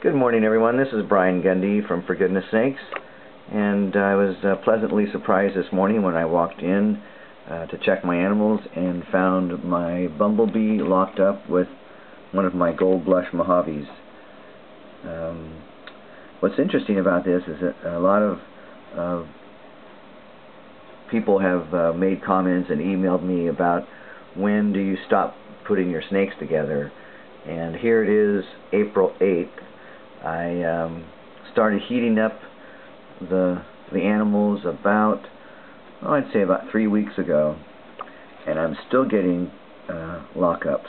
Good morning everyone, this is Brian Gundy from For Goodness Snakes and I was uh, pleasantly surprised this morning when I walked in uh, to check my animals and found my bumblebee locked up with one of my gold blush Mojaves. Um, what's interesting about this is that a lot of uh, people have uh, made comments and emailed me about when do you stop putting your snakes together and here it is April 8th I um, started heating up the the animals about oh, I'd say about three weeks ago and I'm still getting uh, lockups.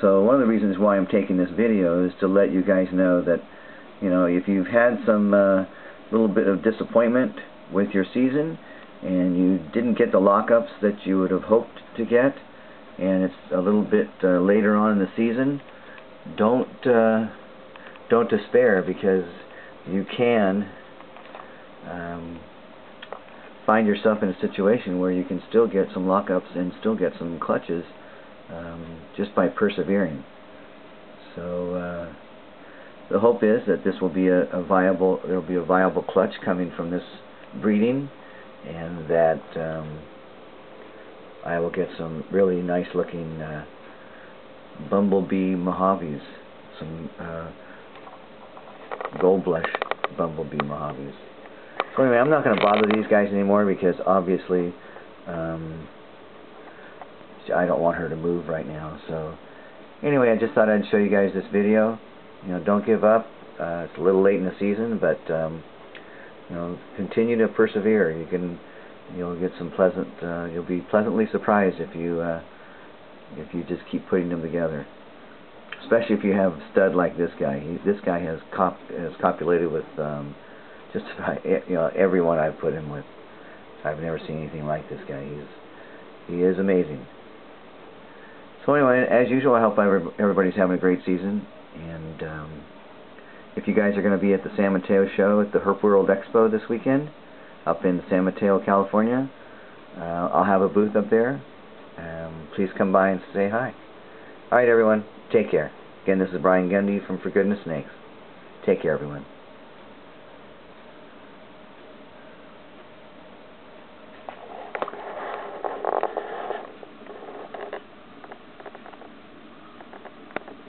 So one of the reasons why I'm taking this video is to let you guys know that you know if you've had some uh, little bit of disappointment with your season and you didn't get the lockups that you would have hoped to get and it's a little bit uh, later on in the season don't uh, don't despair because you can um, find yourself in a situation where you can still get some lockups and still get some clutches um, just by persevering. So uh, the hope is that this will be a, a viable there will be a viable clutch coming from this breeding and that um, I will get some really nice looking uh, bumblebee Mojaves some uh, gold blush bumblebee Mojaves. So anyway, I'm not going to bother these guys anymore because obviously um, I don't want her to move right now. So anyway, I just thought I'd show you guys this video. You know, don't give up. Uh, it's a little late in the season, but um, you know, continue to persevere. You can, you'll get some pleasant. Uh, you'll be pleasantly surprised if you uh, if you just keep putting them together especially if you have a stud like this guy. He, this guy has cop has copulated with um, just about you know everyone I've put him with. I've never seen anything like this guy. He's he is amazing. So anyway, as usual, I hope everybody's having a great season. And um, if you guys are going to be at the San Mateo show at the Herp World Expo this weekend, up in San Mateo, California, uh, I'll have a booth up there. Um, please come by and say hi. All right, everyone. Take care. Again, this is Brian Gundy from For Goodness Snakes. Take care, everyone.